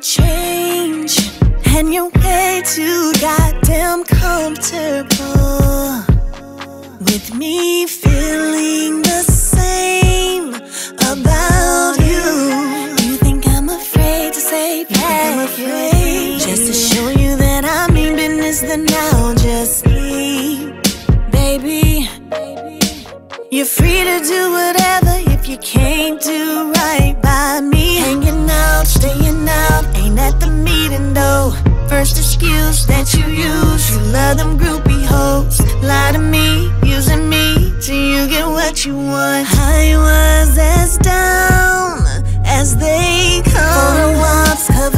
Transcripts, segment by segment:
change. And you're way too goddamn comfortable with me feeling the same about you. You think I'm afraid to say, I'm afraid. Just to show you that I mean business, then now just leave, baby. You're free to do whatever if you can't do right by Excuse that you use, you love them groupie hoes. Lie to me, using me till you get what you want. I was as down as they come. Cover shots,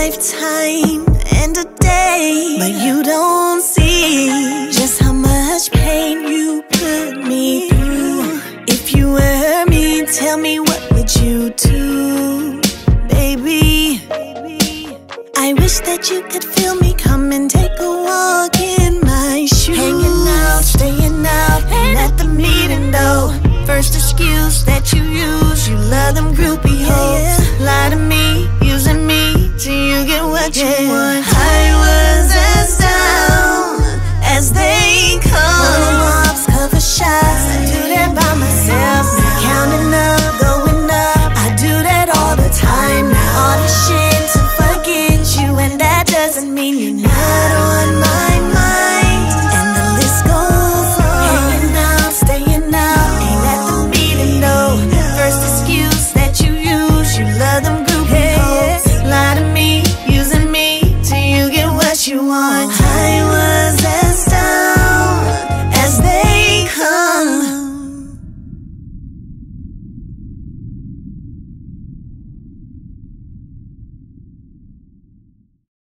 lifetime and a day. But you don't see just how much pain you put me through. If you were me, tell me what would you do, baby? I wish that you could you want. I was as down as they come. No mobs cover shots. I do that by myself. Now. Counting up, going up. I do that all the time now. All the shit to forget you, and that doesn't mean you're not on my.